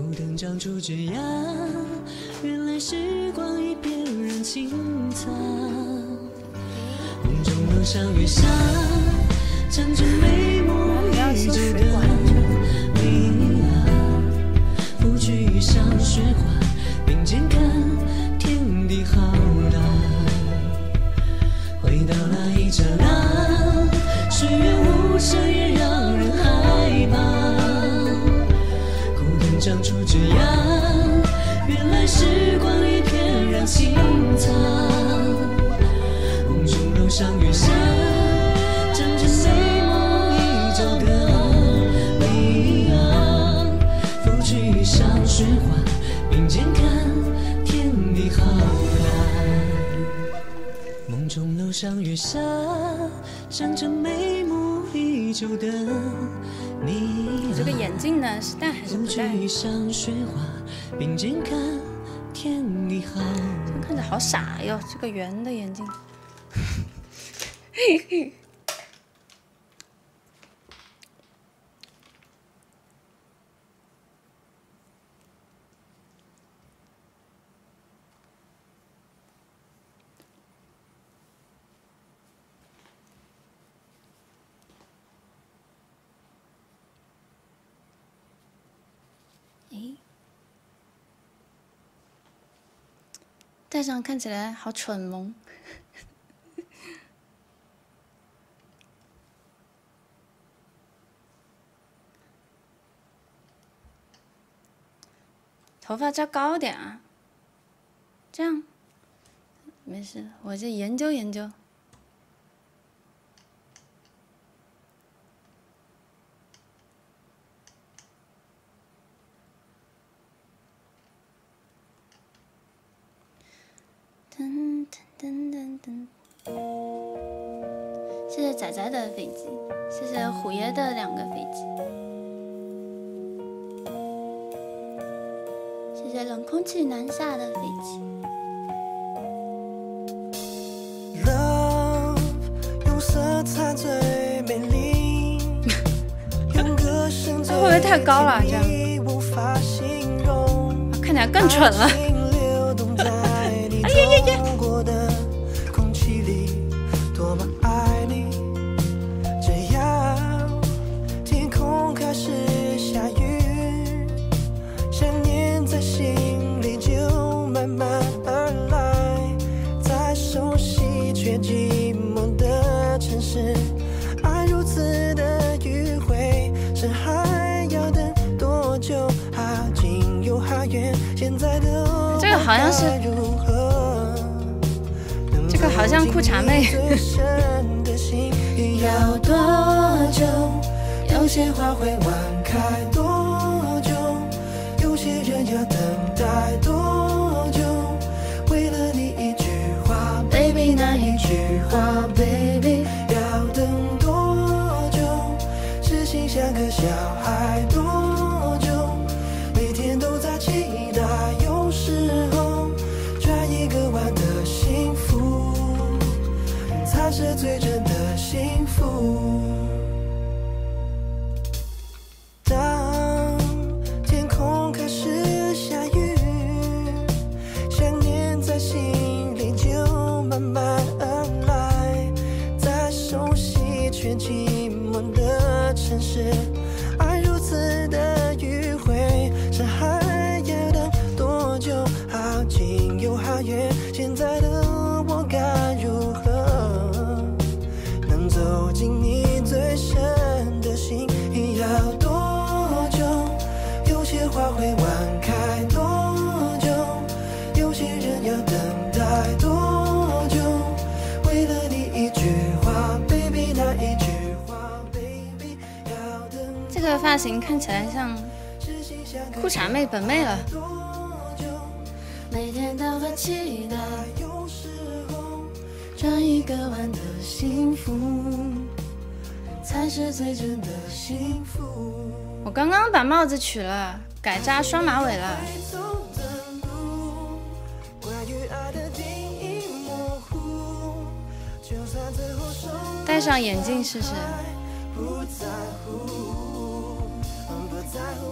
苦等长出枝桠，原来时光已变染青草。梦中楼上月下，长着眉目依旧的你啊，拂去衣上雪花，并肩看天地浩大。回到那一刹那，岁月无声等长出枝桠，原来时光已翩然青草。梦中楼上月下，长着眉目依旧的你啊，拂去衣上雪花，并肩看天地浩大。梦中楼上月下，长着眉目依旧的、这个眼镜呢，是戴还是不戴？去衣上雪花，并肩看天地浩看着好傻哟，这个圆的眼镜。戴上看起来好蠢萌。头发扎高点啊，这样没事，我这研究研究。仔仔的飞机，谢谢虎爷的两个飞机，谢谢冷空气南下的飞机。Love 用色彩最美丽，用歌声最 会不会太高了这样。看起来更蠢了。好像裤衩妹。要多久？有些花会晚开型看起来像裤衩妹本妹了。多久？每天都在期待，有时候转一个弯的幸福，才是最真的幸福。我刚刚把帽子取了，改扎双马尾了。戴上眼镜试试。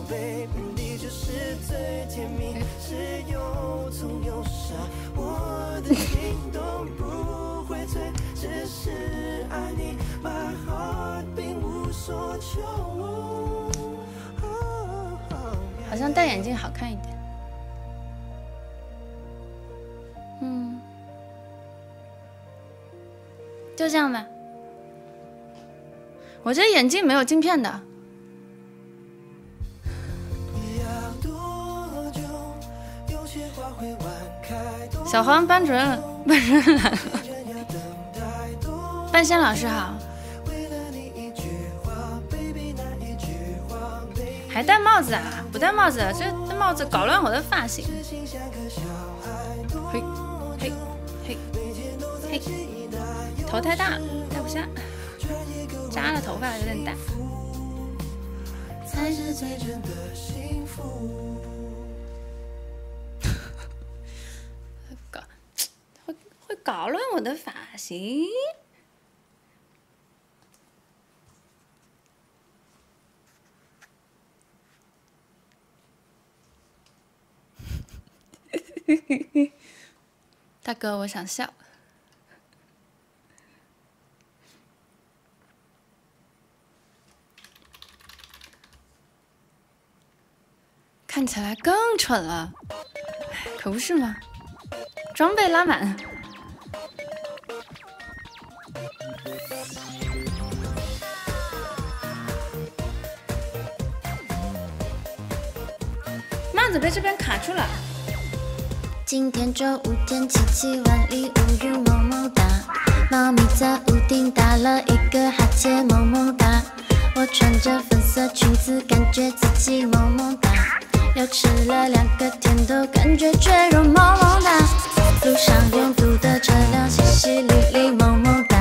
，baby，你就是最甜蜜，是又痛又傻，我的心动不会退，只是爱你，My heart 并无所求。好像戴眼镜好看一点。嗯，就这样吧。我这眼镜没有镜片的。小黄班主任，班主任来了。半仙老师好，还戴帽子啊？不戴帽子，这这帽子搞乱我的发型。嘿，嘿，嘿，嘿，头太大，戴不下，扎了头发有点大。才是最真的幸福。搞乱我的发型。大哥，我想笑。看起来更蠢了，可不是吗？装备拉满。帽子被这边卡住了。今天周五天气晴万里乌云萌萌哒，猫咪在屋顶打了一个哈欠萌萌哒。我穿着粉色裙子，感觉自己萌萌哒，又吃了两个甜豆，感觉赘肉萌萌哒。路上拥堵的车辆淅淅沥沥萌萌哒，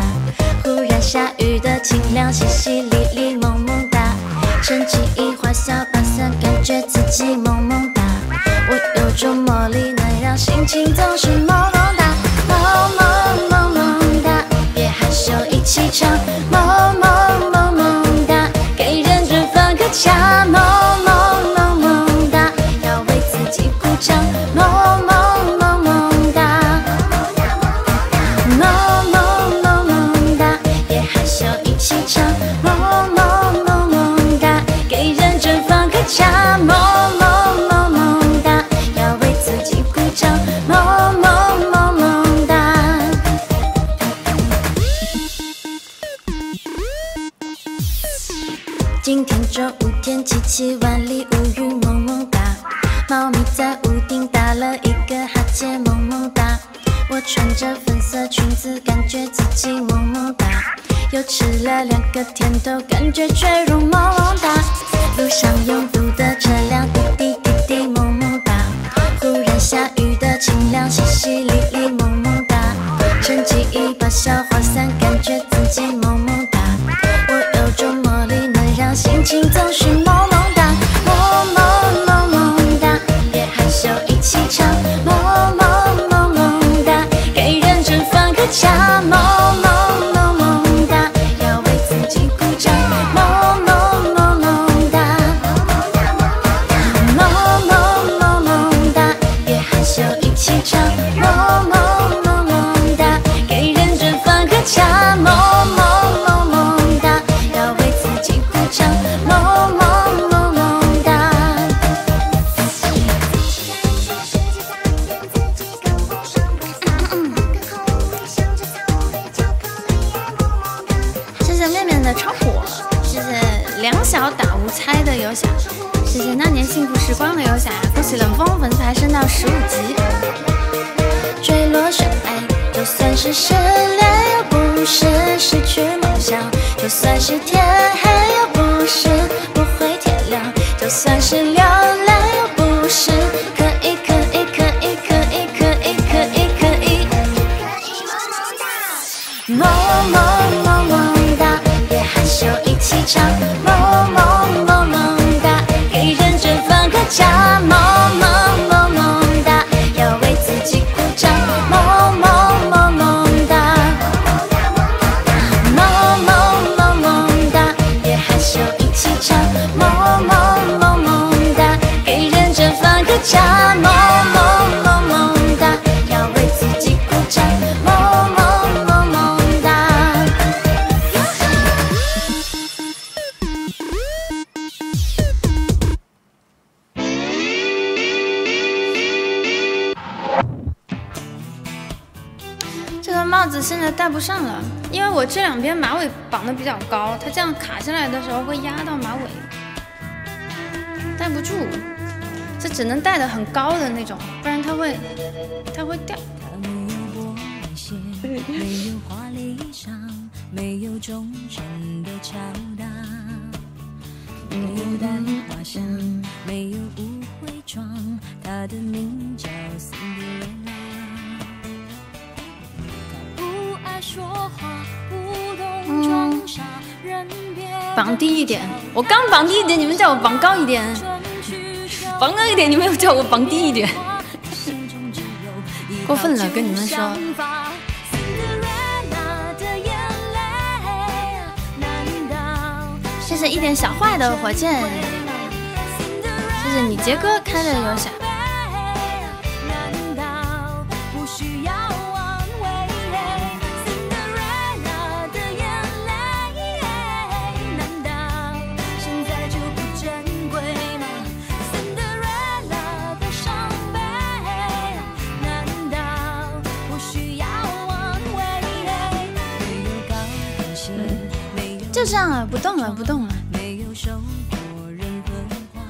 忽然下雨的清凉淅淅沥沥萌萌哒。撑起一花小把伞，感觉自己萌心情总是了两个甜头，感觉却如萌萌哒。路上拥堵的车辆滴滴滴滴萌萌哒，忽然下雨的清凉淅淅沥沥萌萌哒。撑起一把小花萌萌萌萌哒，别害羞，一起唱，萌萌萌萌哒，给认真放个假，萌萌很高的那种，不然它会它会掉。它没有华丽衣裳，没有的敲打，没有带花香，没有舞会妆，她的名叫。她不爱说话，不懂装傻，人别绑低一点，我刚绑低一点，你们叫我绑高一点，绑高一点，你们有叫我绑低一点，过分了，跟你们说。谢谢一点小坏的火箭，谢谢你杰哥开的游侠。这样了，不动了，不动了。没有受过任何花，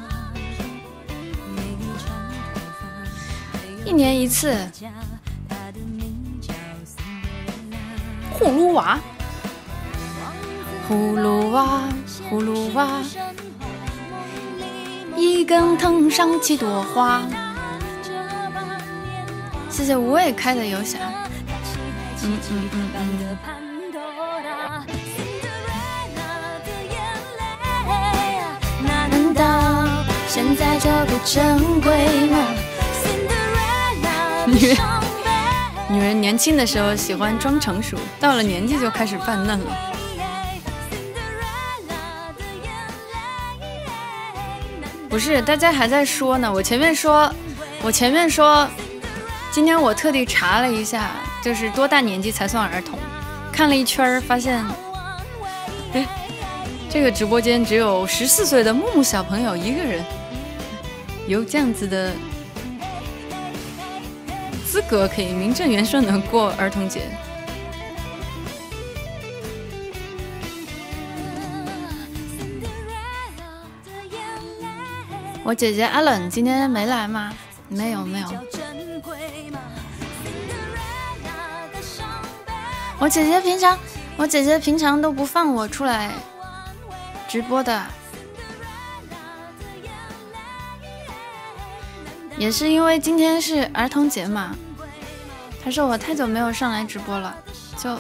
一年一次。葫芦娃，葫芦娃，葫芦娃，一根藤上七朵花。谢谢无畏开的游侠。嗯嗯嗯嗯。现在就不珍贵吗？女人，女人年轻的时候喜欢装成熟，到了年纪就开始犯嫩了。不是，大家还在说呢。我前面说，我前面说，今天我特地查了一下，就是多大年纪才算儿童？看了一圈儿，发现，哎，这个直播间只有十四岁的木木小朋友一个人，有这样子的资格可以名正言顺的过儿童节。我姐姐阿冷今天没来吗？没有没有。我姐姐平常，我姐姐平常都不放我出来直播的，也是因为今天是儿童节嘛。他说我太久没有上来直播了，就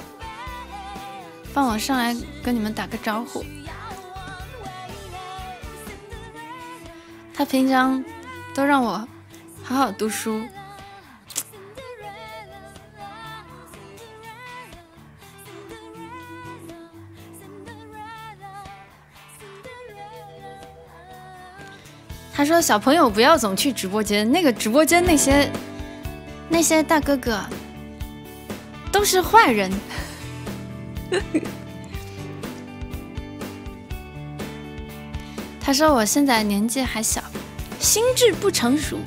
放我上来跟你们打个招呼。他平常都让我好好读书。他说：“小朋友不要总去直播间，那个直播间那些那些大哥哥都是坏人。”他说：“我现在年纪还小，心智不成熟，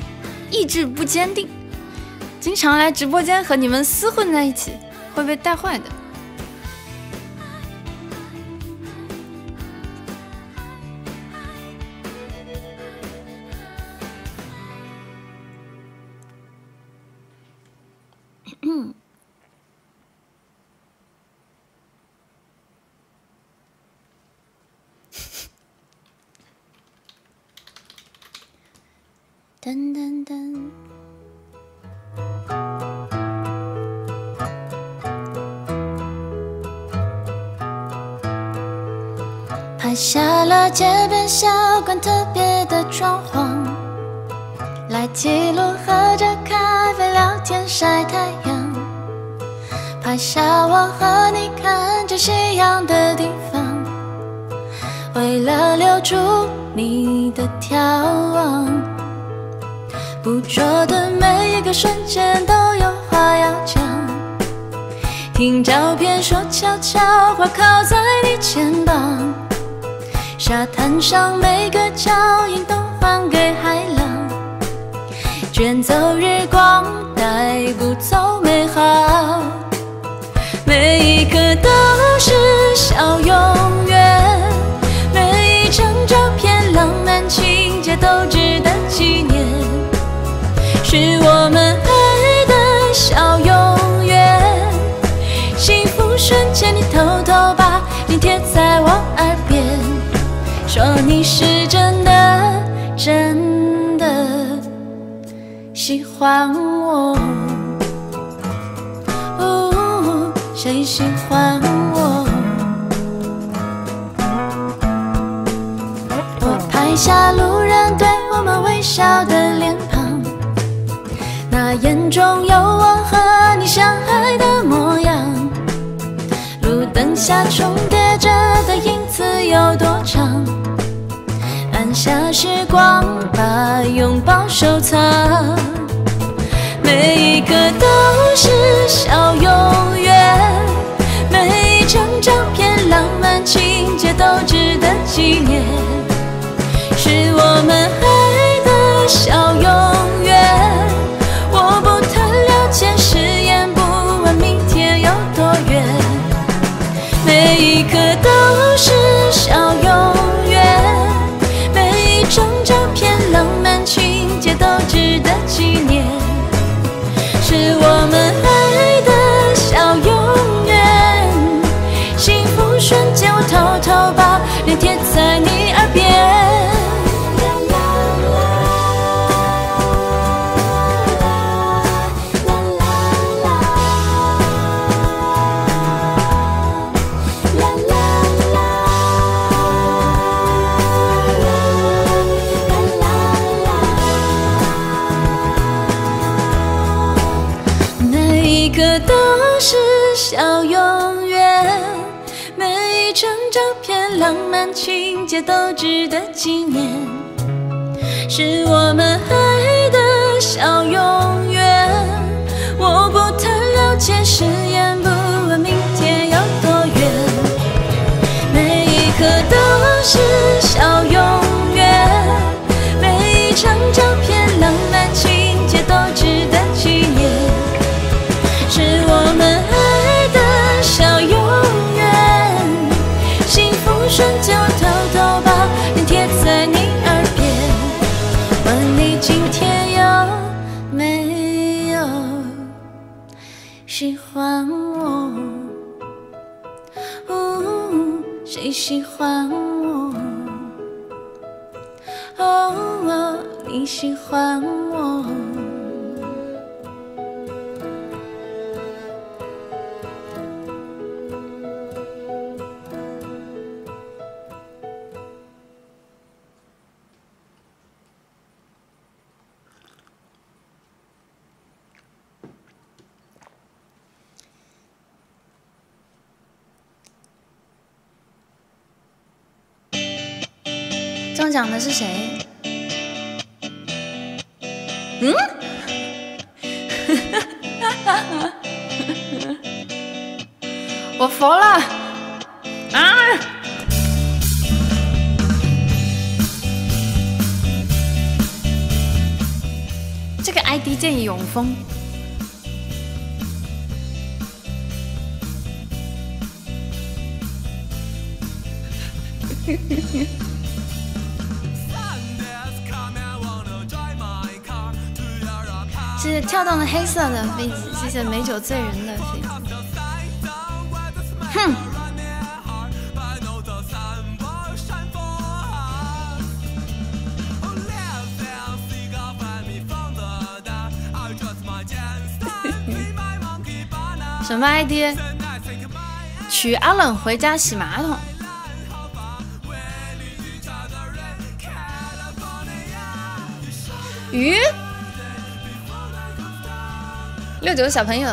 意志不坚定，经常来直播间和你们厮混在一起，会被带坏的。”噔噔噔。拍下了街边小馆特别的装潢，来记录喝着咖啡聊天晒太阳。拍下我和你看着夕阳的地方，为了留住你的眺望。捕捉的每一个瞬间都有话要讲。听照片说悄悄话靠在你肩膀，沙滩上每个脚印都还给海浪，卷走日光，带不走美好，每一刻都是小永远，每一张照片浪漫情节都值得纪念，是我们爱的小永远。幸福瞬间，你偷偷把脸贴在我耳边，说你是真的真的喜欢我。哦，谁喜欢我？我拍下路人对我们微笑的脸庞。那眼中有我和你相爱的模样，路灯下重叠着的影子有多长？按下时光，把拥抱收藏，每一个都是小永远，每一张照片浪漫情节都值得纪念。是我们爱的小都值得纪念，是我们爱的小永喜欢我？中奖的是谁？嗯？我服了啊！这个 ID 建议永丰。谢谢跳动的黑色的飞机，谢谢美酒醉人的飞机。哼，什么 ID？娶阿冷回家洗马桶。鱼，六九小朋友，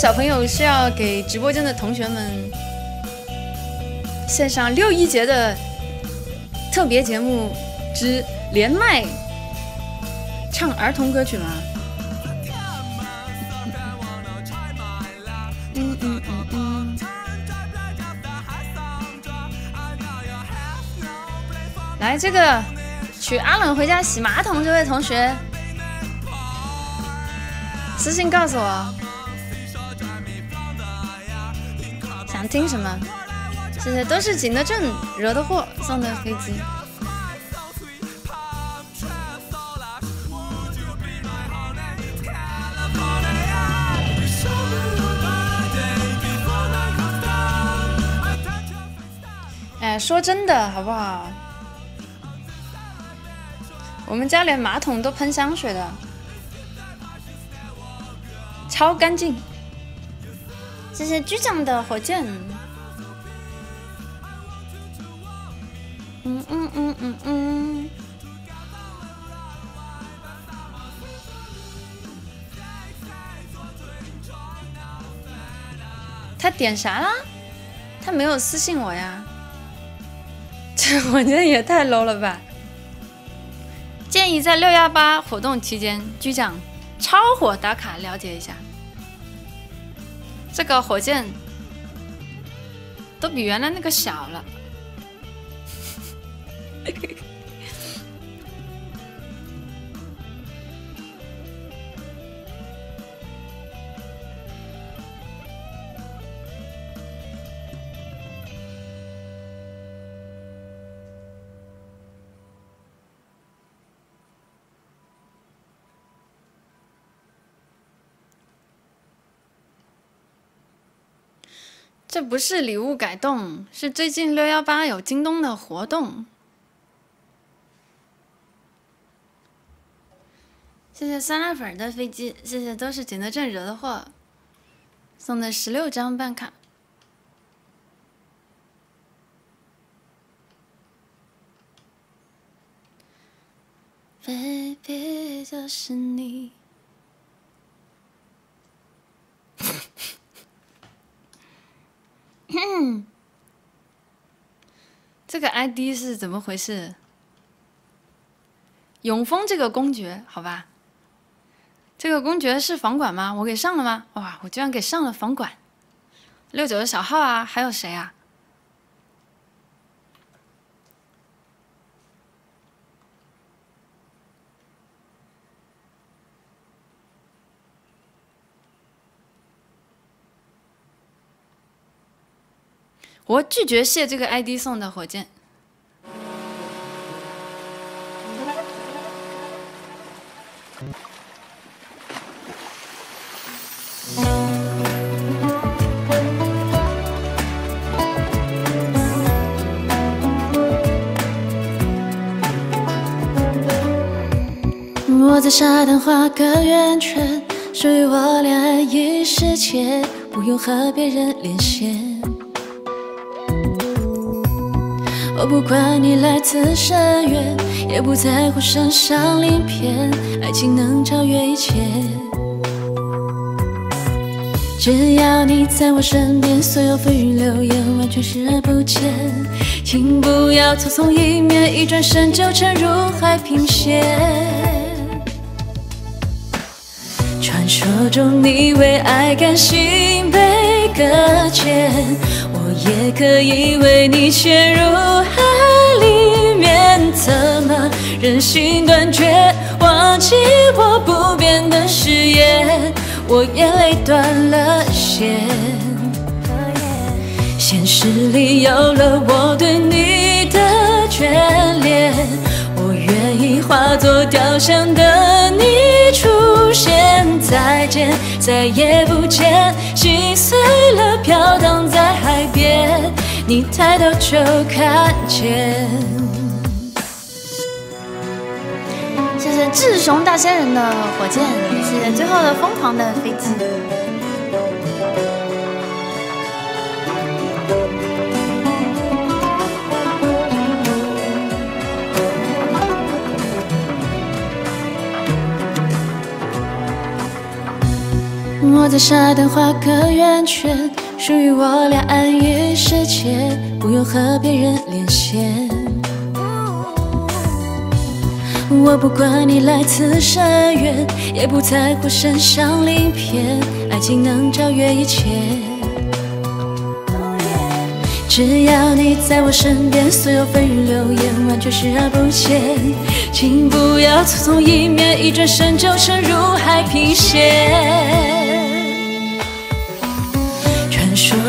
小朋友是要给直播间的同学们献上六一节的特别节目之连麦唱儿童歌曲吗？嗯嗯嗯嗯。来，这个娶阿冷回家洗马桶这位同学，私信告诉我，想听什么？谢谢，都是景德镇惹的祸送的飞机。哎，说真的，好不好？我们家连马桶都喷香水的，超干净。谢谢局长的火箭。嗯嗯嗯嗯嗯。他点啥了？他没有私信我呀。这火箭也太 low 了吧！建议在六幺八活动期间，局长超火打卡了解一下。这个火箭都比原来那个小了。这不是礼物改动，是最近六幺八有京东的活动。谢谢酸辣粉的飞机，谢谢都是景德镇惹的祸送的十六张办卡。baby 就是你。这个 ID 是怎么回事？永丰这个公爵，好吧，这个公爵是房管吗？我给上了吗？哇，我居然给上了房管。六九的小号啊，还有谁啊？我拒绝谢这个 ID 送的火箭。我在沙滩画个圆圈，属于我恋爱一世界，不用和别人连线。我不管你来自深渊，也不在乎身上鳞片，爱情能超越一切。只要你在我身边，所有蜚语流言完全视而不见。请不要匆匆一面，一转身就沉入海平线。传说中你为爱甘心被搁浅，也可以为你潜入海里面。怎么忍心断绝，忘记我不变的誓言？我眼泪断了线，现实里有了我对你的眷恋，我愿意化作雕像等你出现。再见，再也不见，心碎了飘荡在海边，你抬头就看见。谢谢志雄大仙人的火箭，谢谢最后的疯狂的飞机。我在沙滩画个圆圈，属于我俩安逸世界，不用和别人连线。我不管你来自深渊，也不在乎身上鳞片，爱情能超越一切。只要你在我身边，所有蜚语流言完全视而不见。请不要匆匆一面，一转身就沉入海平线。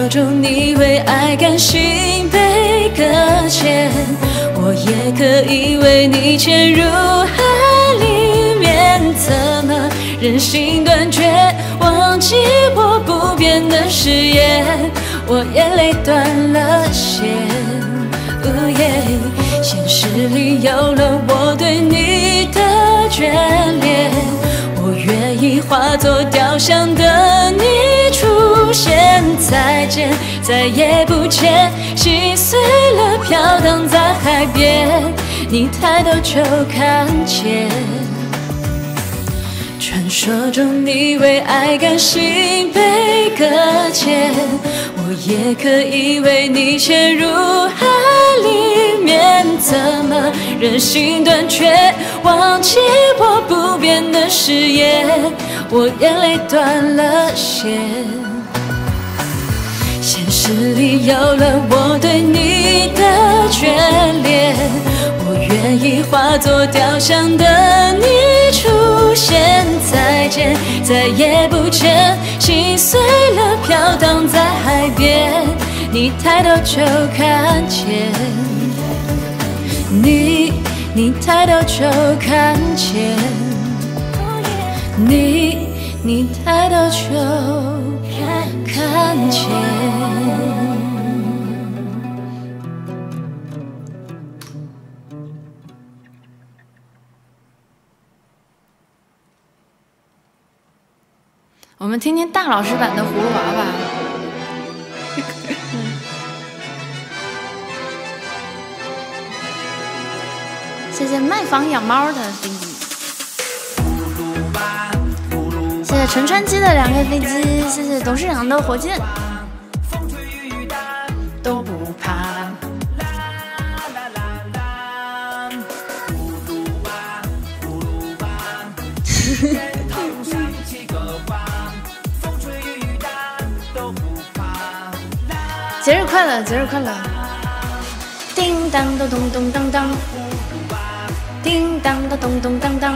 传说中你为爱甘心被搁浅，我也可以为你潜入海里面。怎么忍心断绝，忘记我不变的誓言？我眼泪断了线，哦耶！现实里有了我对你的眷恋，我愿意化作雕像等你出现。再见，再也不见，心碎了飘荡在海边，你抬头就看见。传说中你为爱甘心被搁浅，我也可以为你潜入海里面。怎么忍心断绝，忘记我不变的誓言？我眼泪断了线。现实里有了我对你的眷恋，我愿意化作雕像等你出现。再见，再也不见，心碎了飘荡在海边，你抬头就看见，你你抬头就看见，你你抬头就看见。我们听听大老师版的《葫芦娃》吧。谢谢卖房养猫的谢谢陈川机的两个飞机，谢谢董事长的火箭，都不怕。节日快乐，节日快乐！叮当咚咚咚当当，叮当咚咚咚当当。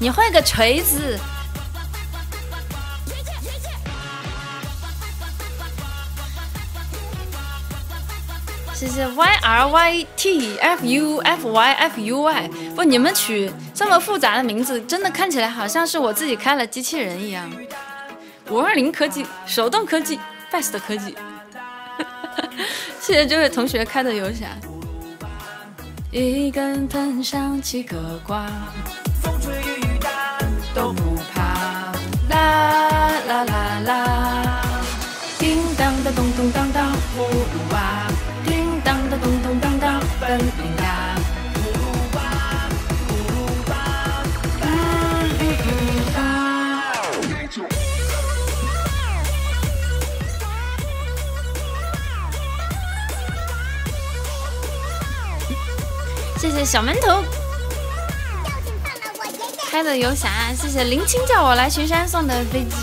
你会个锤子！谢谢 Y R Y T F U F Y F U Y。不，你们取这么复杂的名字，真的看起来好像是我自己开了机器人一样。五二零科技，手动科技，best 科技。谢谢这位同学开的游侠。一根藤上七个瓜。风吹啦叮当的咚咚当当，葫芦娃，叮当的咚咚当当，本领大，葫芦娃，葫芦娃，嗯嗯嗯啊。谢谢小馒头。开的游侠，谢谢林青叫我来巡山送的飞机。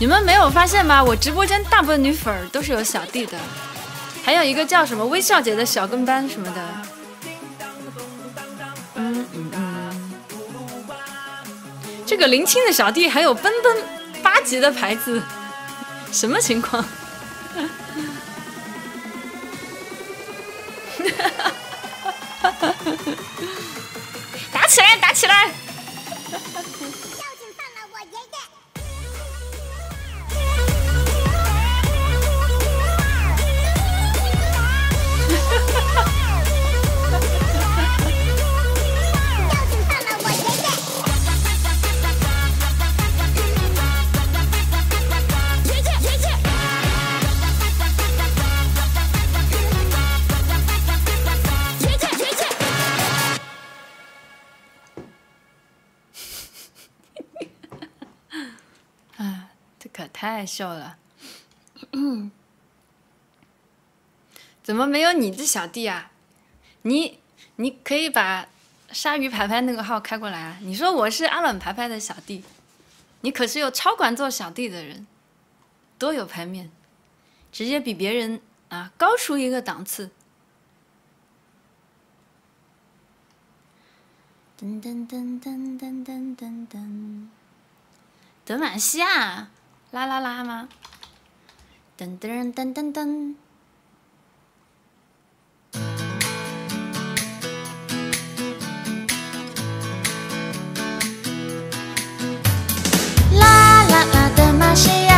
你们没有发现吗？我直播间大部分女粉儿都是有小弟的，还有一个叫什么微笑姐的小跟班什么的。这个林青的小弟还有奔奔八级的牌子，什么情况？打起来，打起来！太秀了。怎么没有你这小弟啊？你你可以把鲨鱼牌牌那个号开过来啊！你说我是阿冷牌牌的小弟，你可是有超管做小弟的人，多有牌面，直接比别人啊高出一个档次。噔噔噔噔噔噔噔噔，德玛西亚，啦啦啦吗？噔噔噔噔噔。啦啦啦的马西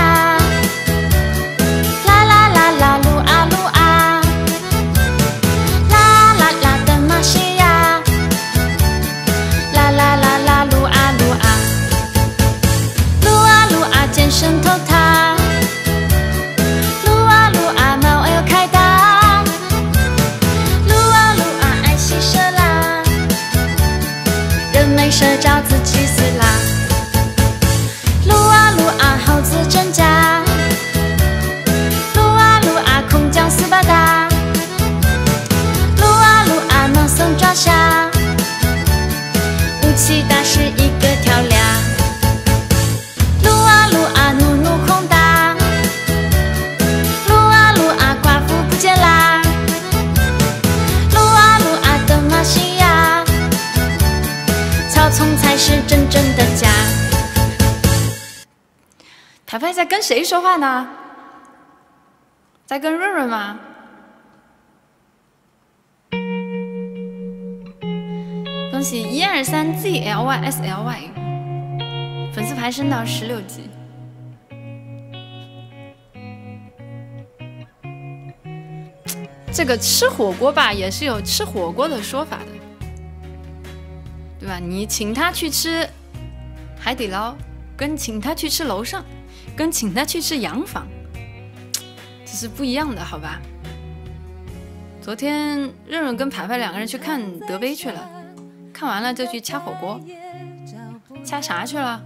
说话呢？在跟润润吗？恭喜一二三 Z L Y S L Y，粉丝牌升到十六级。这个吃火锅吧，也是有吃火锅的说法的，对吧？你请他去吃海底捞，跟请他去吃楼上，跟请他去吃洋房，这是不一样的，好吧？昨天润润跟牌牌两个人去看德杯去了，看完了就去掐火锅，掐啥去了？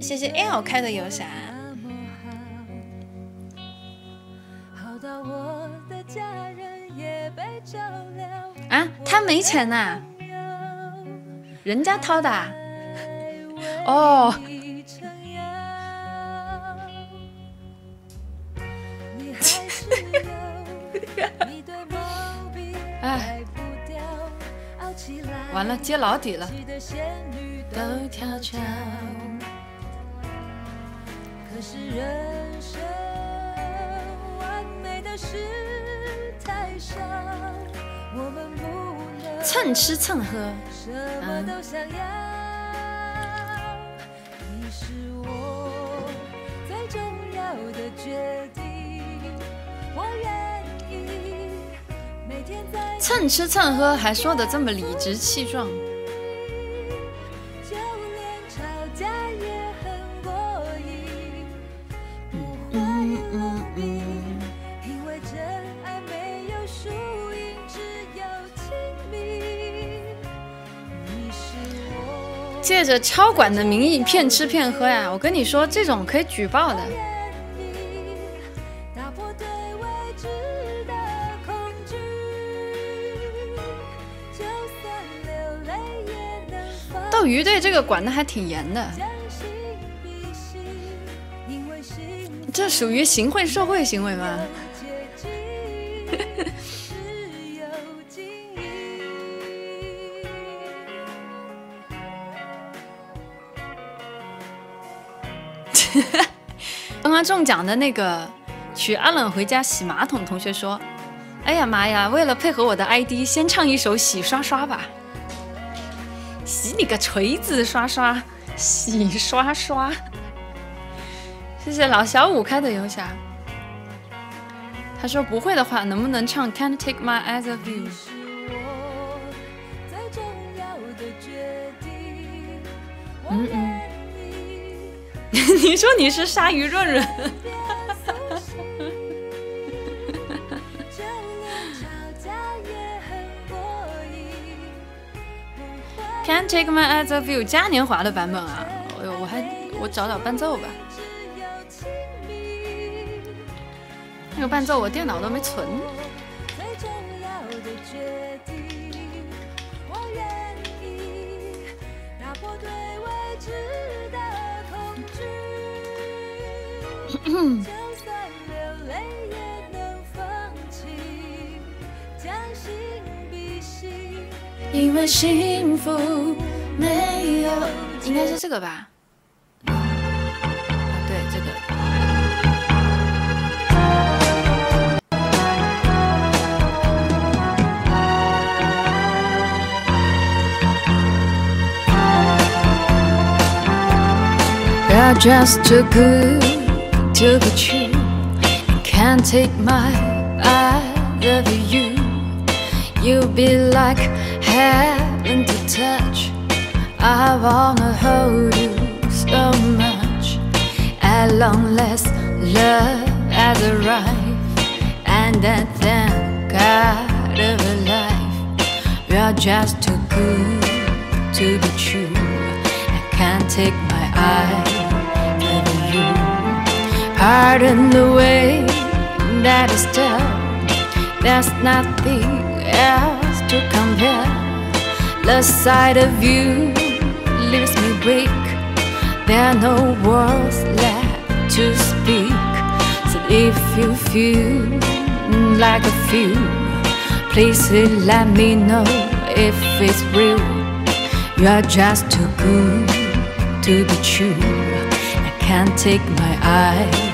谢谢 L 开的油伞。啊，他没钱呐、人家掏的啊。哦，哎，完了，接老底了。都跳桥。可是人生完美的事太少，我们不能蹭吃蹭喝，什么都想要。你是我最重要的决定，蹭吃蹭喝还说的这么理直气壮。借着超管的名义骗吃骗喝呀！我跟你说，这种可以举报的。鱼队这个管的还挺严的，这属于行贿受贿行为吗？接近，只有记忆。刚刚中奖的那个娶阿冷回家洗马桶同学说：“哎呀妈呀，为了配合我的 ID，先唱一首洗刷刷吧。”洗你个锤子，刷刷，洗刷刷。谢谢老小五开的游侠。他说不会的话，能不能唱 Can't Take My Eyes Off You？嗯嗯 你说你是鲨鱼润润？Take My Eyes Off You 嘉年华的版本啊！哎呦，我还我找找伴奏吧。那个伴奏我电脑都没存。最因为幸福没有，应该是这个吧？啊，对，这个。 You're just too good to be true. Can't take my eyes off you. You'll be like heaven to touch. I wanna hold you so much. At long last, love has arrived, and then thank God of a life. You're just too good to be true. I can't take my eyes off you. Pardon the way that I stare. There's nothing else to compare. The sight of you leaves me weak. There are no words left to speak. So if you feel like a few, please let me know if it's real. You're just too good to be true. I can't take my eyes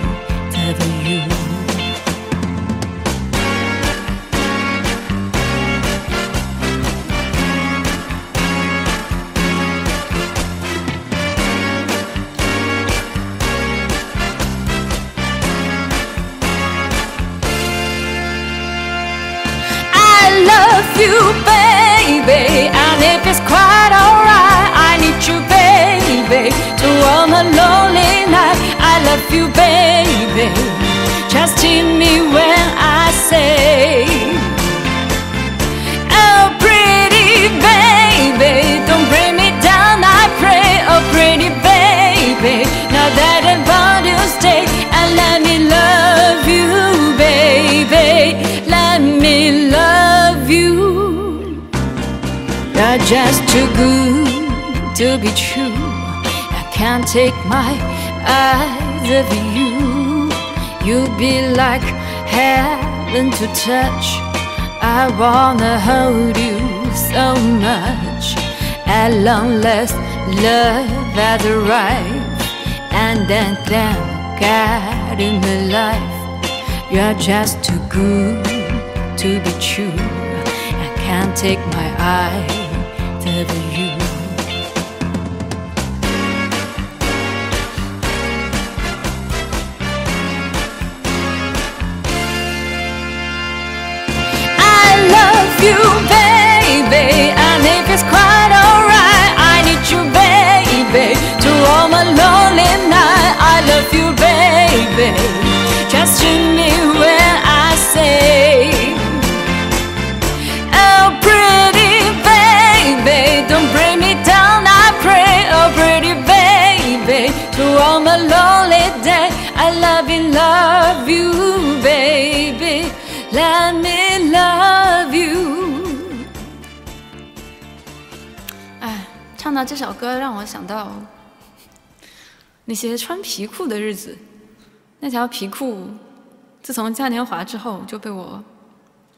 you, baby, and if it's quite alright, I need you, baby, to warm a lonely night. I love you, baby, just hear me when I say, just too good to be true. I can't take my eyes off you. You'll be like heaven to touch. I wanna hold you so much. At long last, love has arrived, and then thank God in my life. You're just too good to be true. I can't take my eyes off you. I love you, baby, and if it's quite alright, I need you, baby, to warm a lonely night. I love you, baby, just me 那，这首歌，让我想到那些穿皮裤的日子。那条皮裤自从嘉年华之后就被我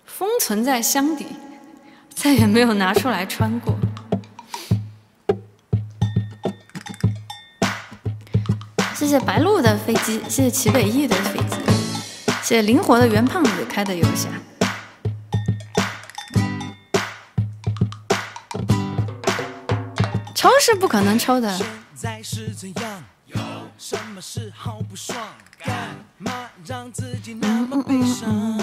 封存在箱底，再也没有拿出来穿过。谢谢白鹿的飞机，谢谢齐北翼的飞机，谢谢灵活的袁胖子开的游侠。抽是不可能抽的，现在是怎样？有什么事好不爽？干嘛让自己那么悲伤？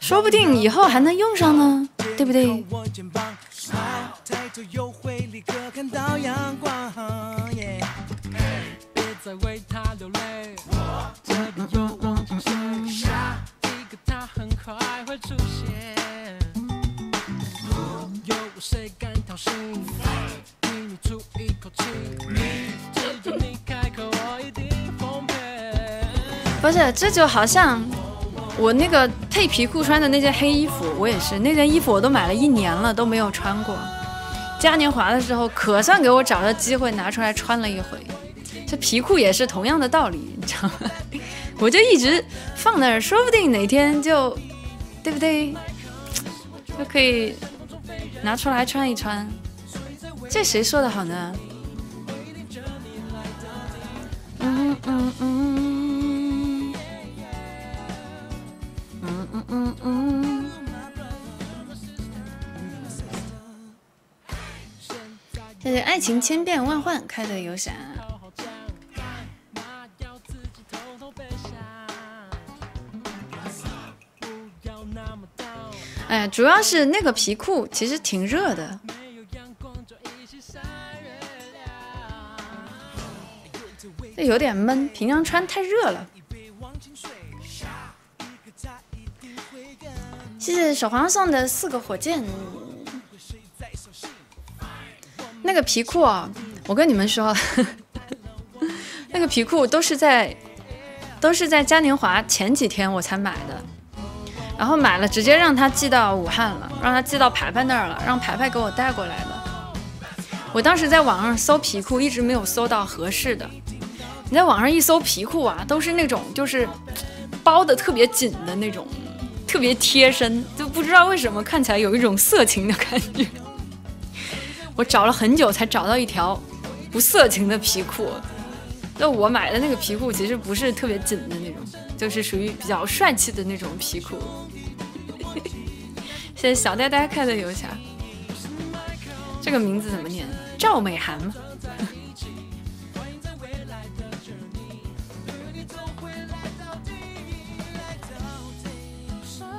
说不定以后还能用上呢，对不对？我肩膀，抬头又会立刻看到阳光。Yeah 别再为他流泪，这里有我出现，下一个他很快会出现。有谁敢不是这就好像我那个配皮裤穿的那件黑衣服我也是那件衣服我都买了一年了都没有穿过。嘉年华的时候可算给我找到机会拿出来穿了一回。这皮裤也是同样的道理你知道吗我就一直放那儿说不定哪天就对不对？就可以拿出来穿一穿。这谁说的好呢？嗯嗯嗯，嗯嗯嗯嗯。谢谢爱情千变万幻开的有闪。哎呀，主要是那个皮裤其实挺热的。这有点闷，平常穿太热了。谢谢小黄送的四个火箭。那个皮裤啊，我跟你们说，那个皮裤都是在都是在嘉年华前几天我才买的，然后买了直接让他寄到武汉了，让他寄到排排那儿了，让排排给我带过来的。我当时在网上搜皮裤，一直没有搜到合适的。你在网上一搜皮裤啊，都是那种就是包的特别紧的那种，特别贴身，就不知道为什么看起来有一种色情的感觉。我找了很久才找到一条不色情的皮裤。那我买的那个皮裤其实不是特别紧的那种，就是属于比较帅气的那种皮裤。谢谢小呆呆开的邮箱，这个名字怎么念？赵美涵吗？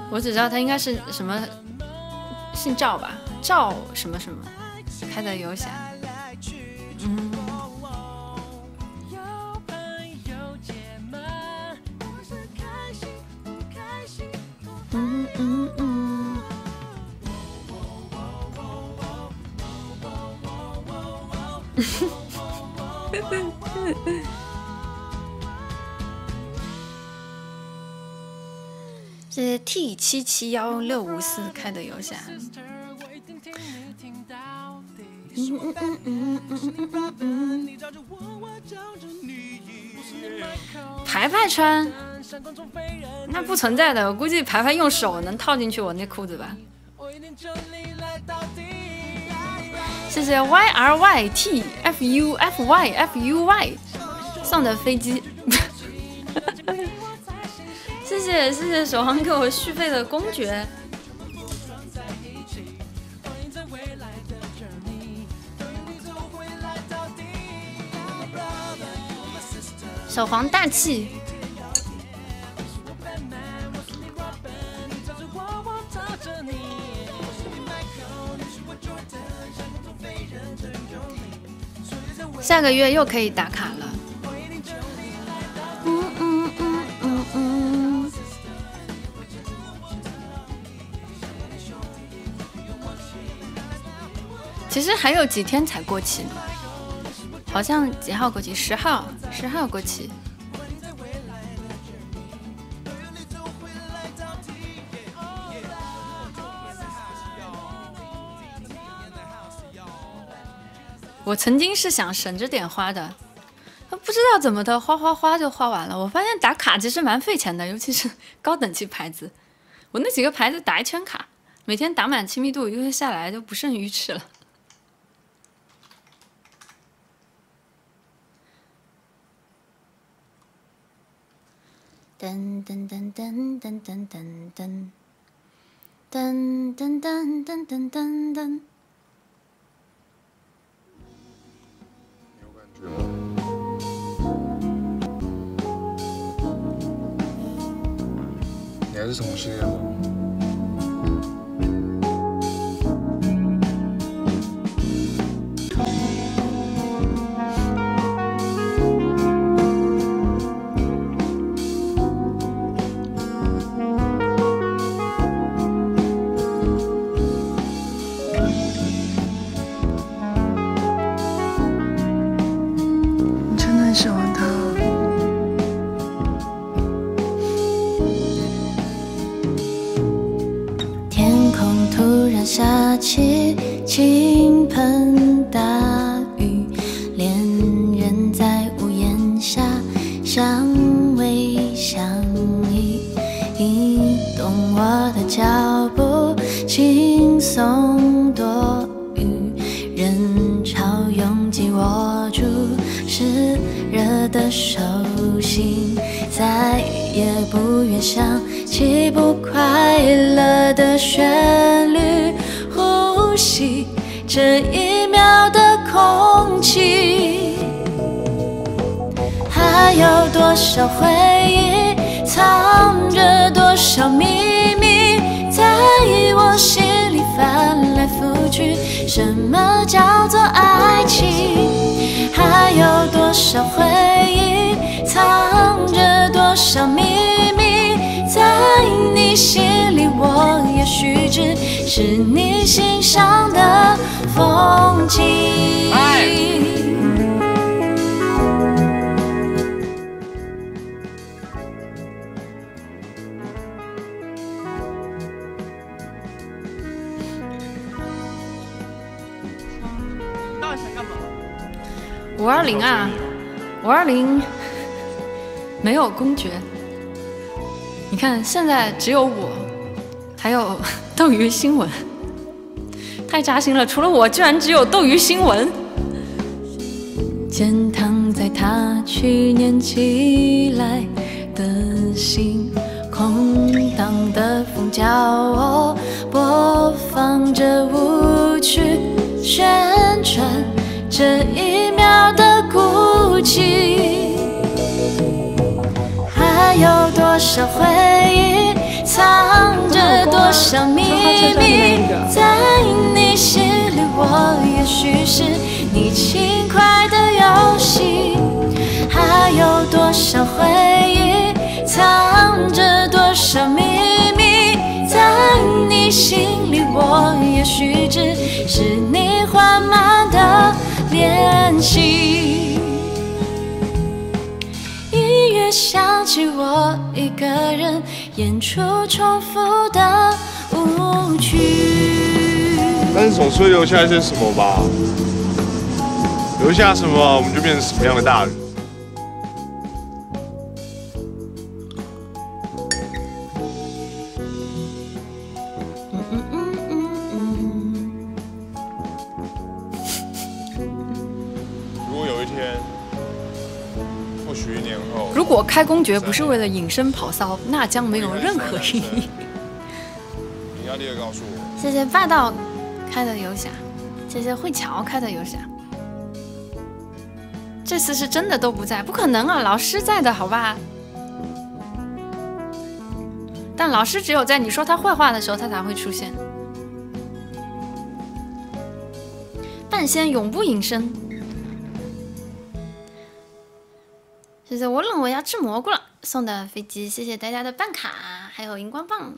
我只知道他应该是什么姓赵吧，赵什么什么开的游侠。嗯。嗯嗯嗯。谢谢 T 七七幺六五四开的邮箱。嗯嗯嗯嗯嗯嗯嗯。排排穿，那不存在的，我估计排排用手能套进去我那裤子吧。谢谢 Y R Y T F U F Y F U Y 送的飞机。谢谢谢谢守航给我续费的公爵。小黄大气。下个月又可以打卡了。嗯嗯嗯嗯嗯。其实还有几天才过期呢，好像几号过期？十号，十号过期。我曾经是想省着点花的，不知道怎么的，花花花就花完了。我发现打卡其实蛮费钱的，尤其是高等级牌子。我那几个牌子打一圈卡，每天打满亲密度，一个月下来就不剩鱼翅了。噔噔噔噔噔噔噔噔噔噔噔噔噔噔还是什么系列不倾盆大雨，恋人在屋檐下相偎相依，移动我的脚步，轻松多余，人潮拥挤，握住湿热的手心，再也不愿想起不快乐的旋律，这一秒的空气。还有多少回忆，藏着多少秘密，在我心里翻来覆去。什么叫做爱情？还有多少回忆，藏着多少秘密，你心里，我也许只是你欣赏的风景。五二零啊，五二零没有公爵。你看，现在只有我，还有 斗鱼新闻，太扎心了。除了我，居然只有斗鱼新闻。践躺在他去年寄来的信，空荡的风叫我播放着舞曲，旋转这一秒的孤寂。还有多少回忆，藏着多少秘密，在你心里，我也许是你轻快的游戏。还有多少回忆，藏着多少秘密，在你心里，我也许只是你缓慢的练习。想起，我一个人演出重复的舞曲。但是总是会留下一些什么吧？留下什么，我们就变成什么样的大人。开公爵不是为了隐身跑骚，那将没有任何意义。你要立刻告诉我，谢谢霸道开的游侠，谢谢慧乔开的游侠。这次是真的都不在，不可能啊！老师在的好吧？但老师只有在你说他坏话的时候，他才会出现。半仙永不隐身。谢谢我冷我要吃蘑菇了送的飞机，谢谢大家的办卡，还有荧光棒。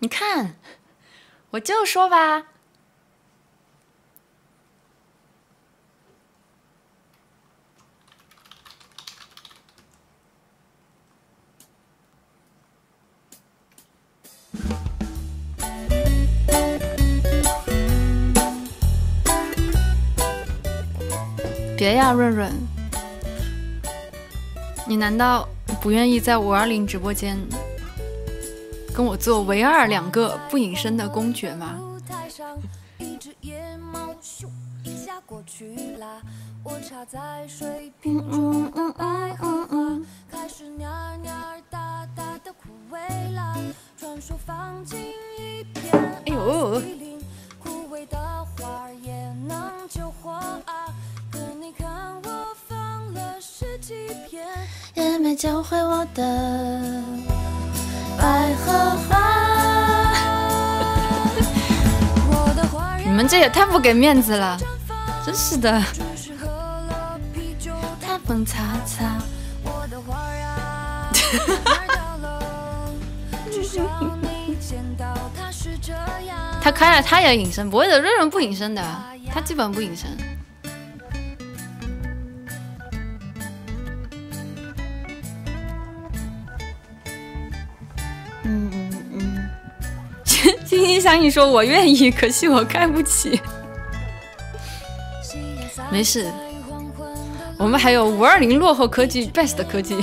你看，我就说吧。别呀，润润，你难道不愿意在五二零直播间跟我做唯二两个不隐身的公爵吗？哎呦，教会我的百合花。你们这也太不给面子了，真是的。只是喝了啤酒大风擦擦，我的花儿啊，哪儿掉了？至少你见到它是这样。他开了，他也隐身，不会的，润润不隐身的，他基本不隐身。想你说我愿意，可惜我开不起。没事，我们还有五二零落后科技 best 科技。